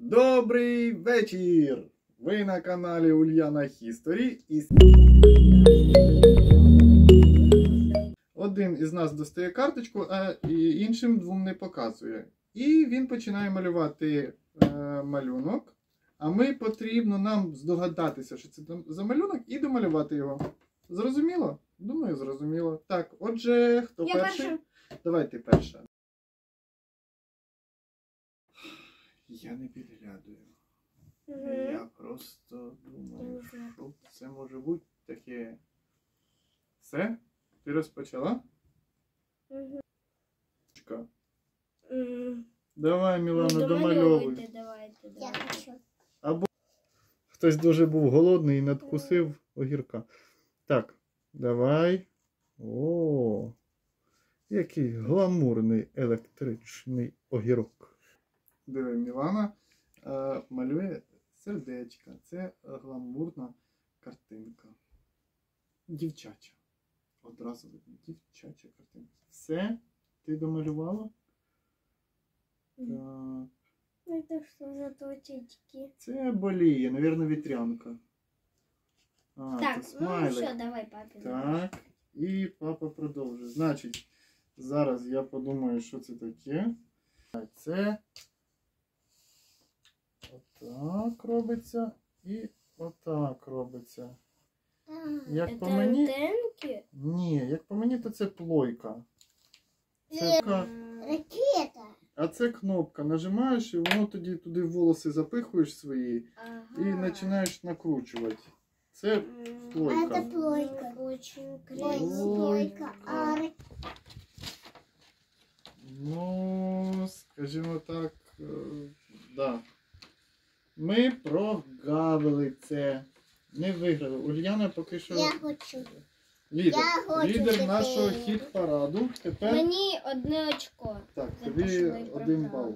Добрий вечір! Ви на каналі Ульяна Хісторі і один із нас достає карточку, а іншим двом не показує. І він починає малювати е, малюнок. А ми потрібно нам здогадатися, що це за малюнок, і домалювати його. Зрозуміло? Думаю, зрозуміло. Так, отже, хто Я перший? перша. Давай ти перша. Я не підглядую. Я просто думаю, що це може бути таке. Все? Ти розпочала? Мгм. Чка. М, Давай, Мілана, ну, домальовуй. домальовуйте, давайте, давайте. Або хтось дуже був голодний і надкусив огірка. Так, давай. О, який гламурний електричний огірок. Диви, Мілана е, малює сердечка. Це гламурна картинка. Дівчача. Одразу видно, дівчача картинка. Все? Ти домалювала? Так. Это что за точечки? Це боліє, навірно, вітрянка. А, Так, це ну смайлик. все, давай, папе. Так. І папа продовжує. Значить, зараз я подумаю, що це таке. Так, Це отак робиться і отак робиться. А, Як Это по мені. антенки? Ні, як по мені, то це плойка. Це така- Ракета. А це кнопка. Нажимаєш і воно тоді туди волоси запихуєш свої Ага. і починаєш накручувати. Це плойка. Это плойка. ну, Очень Плойка. Плойка. Ну, скажімо так, е, да. Ми прогавили це. Не виграли. Ульяна поки що Я хочу. лідер. я хочу лідер тепер. нашого хіт-параду. Тепер Мені одне очко. так, за тобі що ви один програли. бал.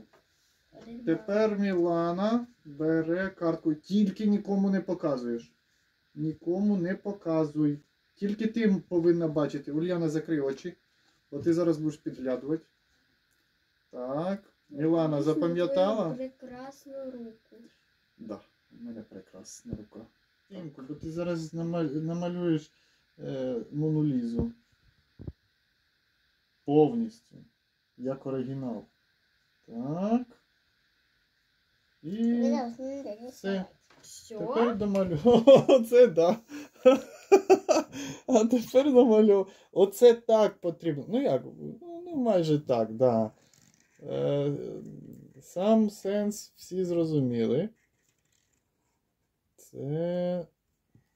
Один бал. Тепер Мілана бере картку. Тільки нікому не показуєш. Нікому не показуй. Тільки ти повинна бачити. Ульяна, закрий очі, бо ти зараз будеш підглядувати. Так. Мілана запам'ятала? Прекрасну руку. Да, у мене прекрасна рука. Тимку, бо ти зараз намалюєш е, Мону Повністю. Як оригінал. Так. І Все. Все? тепер домалюю. Оце да. А тепер домалюю. Оце так потрібно. Ну як? Ну майже так, да. Е, сам сенс всі зрозуміли. Це.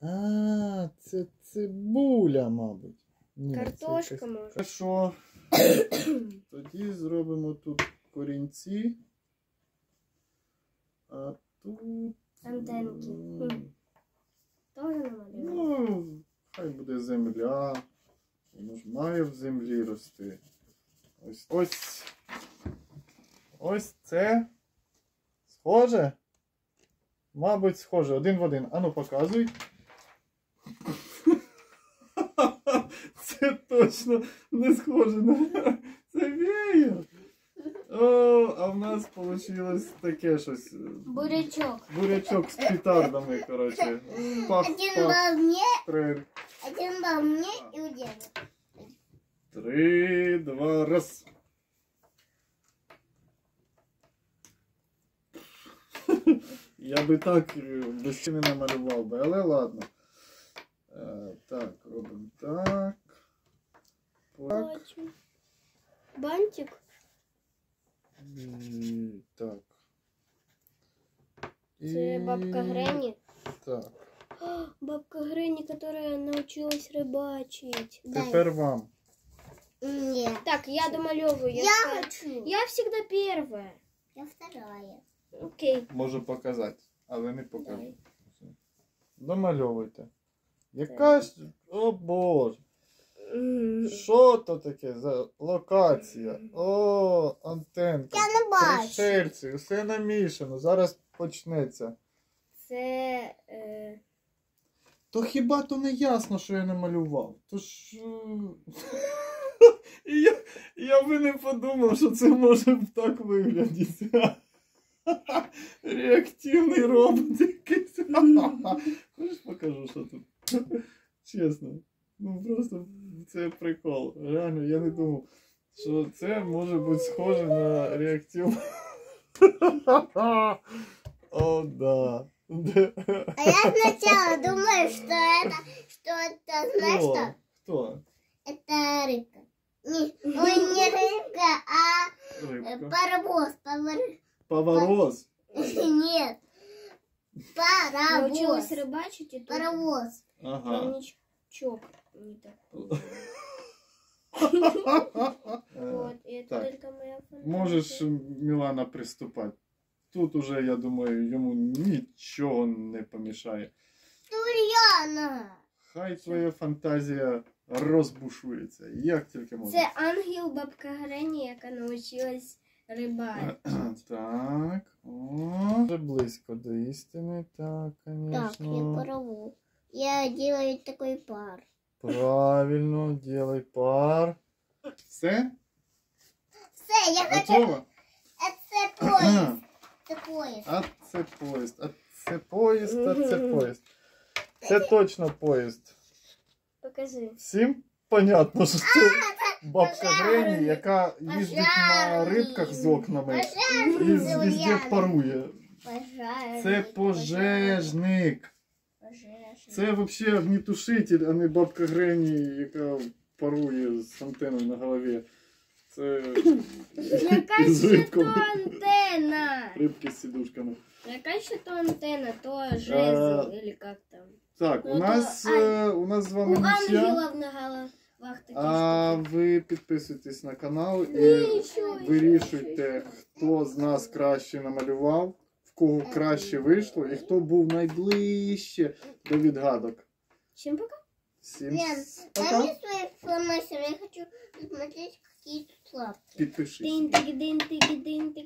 А, це цибуля, мабуть. Ні, Картошка може. Хорошо. Тоді зробимо тут корінці. А тут. Антенки. Тоже намалювала? Ну, хай буде земля. Воно ж має в землі рости. Ось ось. Ось це. Схоже? Мабуть, схоже. Один в один. Ану, показуй. Це точно не схоже на. Це веєр. О, а в нас вийшло таке щось. Бурячок. Бурячок з петардами, коротше. Пах, Один пах, бал мне, трель. один бал мне и Ульяна. Три, два, раз. Я би так е, без стіни намалював би, але ладно. Е, так, робимо так. Так. Бачу. Бантик. І так. Це бабка Гренні. Так. О, Бабка Гренни, которая научилась рыбачить. Тепер вам. Нет. Так, я домалевываю. Я, Я хочу. я всегда первая. Я вторая. Окей. Можу показати, але не покажу. Домальовуйте. Яка ж. О боже. Що то таке за локація? О, антенка. Я не бачу. Пришельці, все намішано. Зараз почнеться. Це е, То хіба то не ясно, що я намалював? То ж. е, І я, я би не подумав, що це може так виглядіти. Реактивний робот якийсь. Хочеш покажу, що тут? Чесно. Ну просто це прикол. Реально, я не думав, що це може бути схоже на реактивну. О, да. А я сначала думаю, что это, что это, знаешь Хто? что? Хто? Это рыбка. Не, ой, не рыбка, а э, Рибка. паровоз. Повар- Поворос. Нет. Научилась Паровоз. рыбачить и тут Паровоз. Ага. Коньячок не такой. Е, Вот, и это так. только моя фантазия. Можеш, Мілана, приступати. Тут уже, я думаю, йому нічого не помішає. Тульяна. Хай твоя фантазія розбушується, як тільки може. Це ангел бабка Грені, яка навчилась рибачити. Так, о, вже близько до істини, так, Так, звісно. я паровоз. Я делаю такой пар. Правильно, делай пар. Все? Все, я хочу... Готово? Это поезд. Это поезд. А це поїзд, а це поїзд, а це поїзд. Це точно поїзд. Покажи. Всім понятно, що це Бабка Грені, яка їздить на рибках з окнами і везде парує. Це пожежник. Це взагалі огнітушитель, а не бабка Грені, яка парує з антеною на голові. Це Яка з ще то рибками. антенна? Рибки з сідушками. Яка ще то антенна, то Е, жезл, или как там. Так, Ну, у то нас, е, у нас з У вами нічия. ангелов на головах такі А ви підписуйтесь на канал і вирішуйте, хто з нас краще намалював, в кого краще вийшло і хто був найближче до відгадок. Всім пока. Дай пока. мне. Я хочу посмотреть, какие тут лапки. Підпишись. Дин-тики-дин-тики-дин-тики.